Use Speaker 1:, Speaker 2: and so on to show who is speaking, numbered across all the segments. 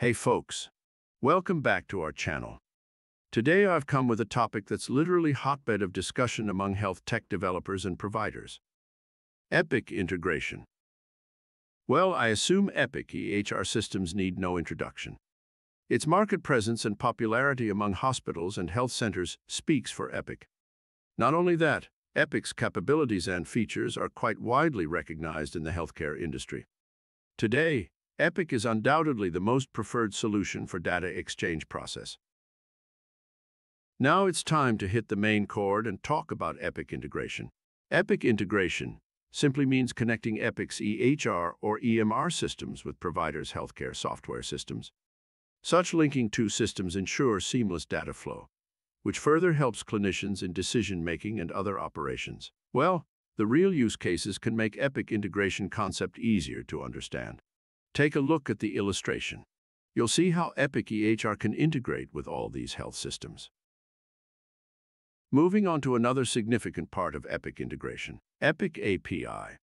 Speaker 1: Hey folks, welcome back to our channel. Today I've come with a topic that's literally hotbed of discussion among health tech developers and providers. Epic integration. Well, I assume Epic EHR systems need no introduction. Its market presence and popularity among hospitals and health centers speaks for Epic. Not only that, Epic's capabilities and features are quite widely recognized in the healthcare industry. Today, Epic is undoubtedly the most preferred solution for data exchange process. Now it's time to hit the main chord and talk about Epic integration. Epic integration simply means connecting Epic's EHR or EMR systems with providers' healthcare software systems. Such linking two systems ensures seamless data flow, which further helps clinicians in decision-making and other operations. Well, the real use cases can make Epic integration concept easier to understand. Take a look at the illustration. You'll see how Epic EHR can integrate with all these health systems. Moving on to another significant part of Epic integration, Epic API.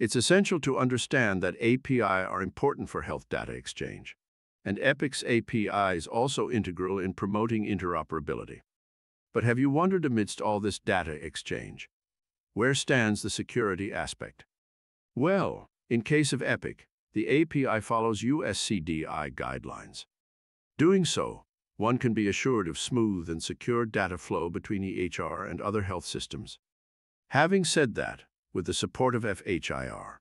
Speaker 1: It's essential to understand that API are important for health data exchange, and Epic's API is also integral in promoting interoperability. But have you wondered amidst all this data exchange, where stands the security aspect? Well, in case of Epic, the API follows USCDI guidelines. Doing so, one can be assured of smooth and secure data flow between EHR and other health systems. Having said that, with the support of FHIR,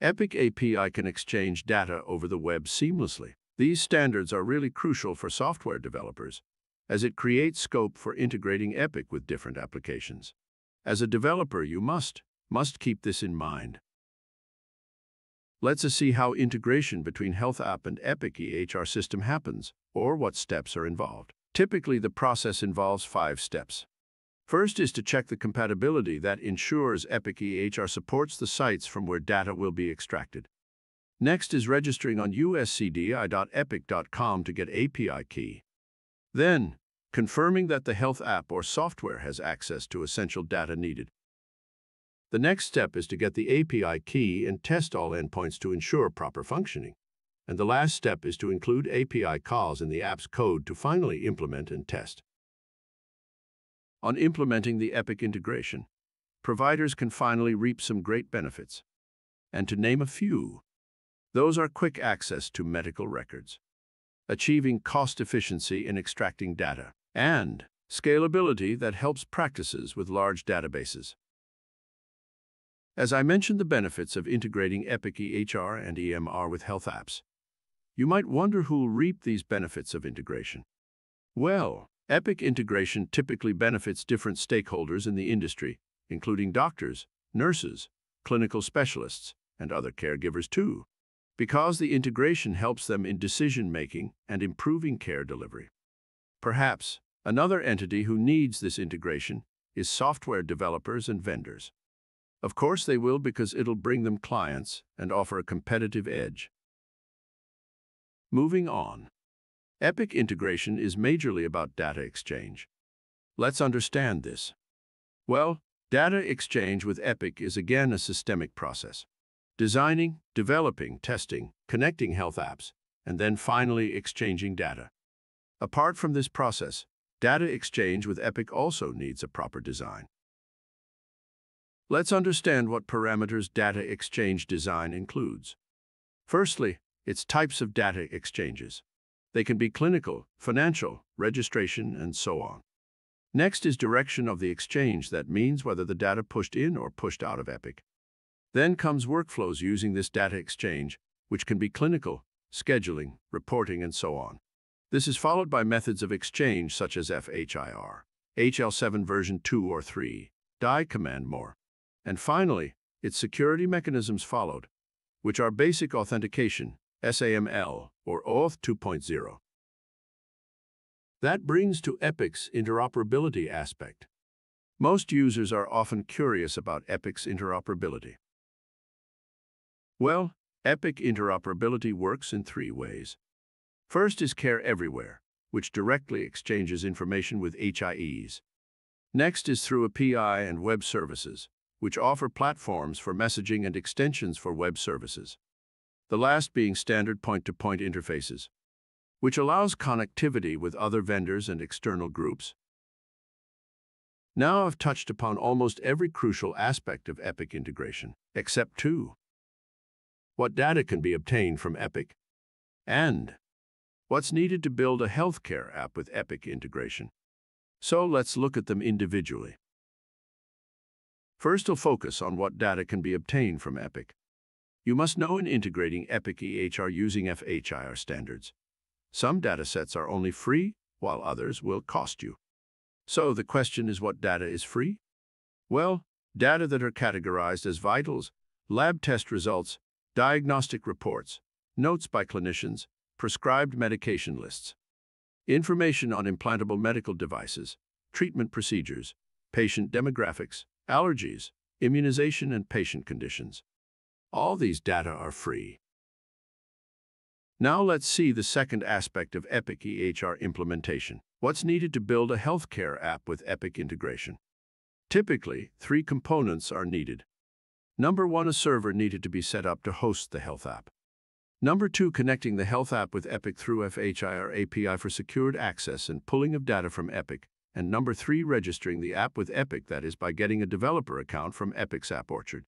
Speaker 1: Epic API can exchange data over the web seamlessly. These standards are really crucial for software developers, as it creates scope for integrating Epic with different applications. As a developer, you must, must keep this in mind. Let's see how integration between Health App and Epic EHR system happens, or what steps are involved. Typically, the process involves five steps. First is to check the compatibility that ensures Epic EHR supports the sites from where data will be extracted. Next is registering on uscdi.epic.com to get API key. Then, confirming that the health app or software has access to essential data needed. The next step is to get the API key and test all endpoints to ensure proper functioning. And the last step is to include API calls in the app's code to finally implement and test. On implementing the Epic integration, providers can finally reap some great benefits. And to name a few, those are quick access to medical records, achieving cost efficiency in extracting data, and scalability that helps practices with large databases. As I mentioned the benefits of integrating Epic EHR and EMR with health apps, you might wonder who'll reap these benefits of integration. Well, Epic integration typically benefits different stakeholders in the industry, including doctors, nurses, clinical specialists, and other caregivers too, because the integration helps them in decision-making and improving care delivery. Perhaps another entity who needs this integration is software developers and vendors. Of course they will because it'll bring them clients and offer a competitive edge. Moving on. Epic integration is majorly about data exchange. Let's understand this. Well, data exchange with Epic is again a systemic process. Designing, developing, testing, connecting health apps, and then finally exchanging data. Apart from this process, data exchange with Epic also needs a proper design. Let's understand what parameters data exchange design includes. Firstly, its types of data exchanges. They can be clinical, financial, registration, and so on. Next is direction of the exchange that means whether the data pushed in or pushed out of Epic. Then comes workflows using this data exchange, which can be clinical, scheduling, reporting, and so on. This is followed by methods of exchange such as FHIR, HL7 version 2 or 3, DICOM and more. And finally, its security mechanisms followed, which are basic authentication, SAML, or OAuth 2.0. That brings to Epic's interoperability aspect. Most users are often curious about Epic's interoperability. Well, Epic interoperability works in three ways. First is Care Everywhere, which directly exchanges information with HIEs. Next is through API and web services, which offer platforms for messaging and extensions for web services. The last being standard point-to-point -point interfaces, which allows connectivity with other vendors and external groups. Now I've touched upon almost every crucial aspect of Epic integration, except two. What data can be obtained from Epic, and what's needed to build a healthcare app with Epic integration. So let's look at them individually. First, I'll focus on what data can be obtained from Epic. You must know in integrating Epic EHR using FHIR standards. Some datasets are only free, while others will cost you. So the question is what data is free? Well, data that are categorized as vitals, lab test results, diagnostic reports, notes by clinicians, prescribed medication lists, information on implantable medical devices, treatment procedures, patient demographics, allergies, immunization, and patient conditions. All these data are free. Now let's see the second aspect of Epic EHR implementation. What's needed to build a healthcare app with Epic integration? Typically, three components are needed. Number one, a server needed to be set up to host the health app. Number two, connecting the health app with Epic through FHIR API for secured access and pulling of data from Epic. And number three, registering the app with Epic, that is by getting a developer account from Epic's App Orchard.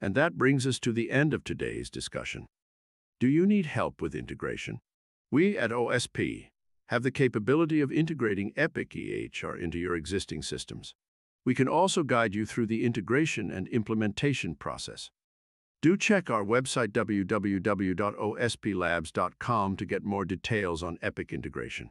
Speaker 1: And that brings us to the end of today's discussion. Do you need help with integration? We at OSP have the capability of integrating Epic EHR into your existing systems. We can also guide you through the integration and implementation process. Do check our website www.osplabs.com to get more details on Epic integration.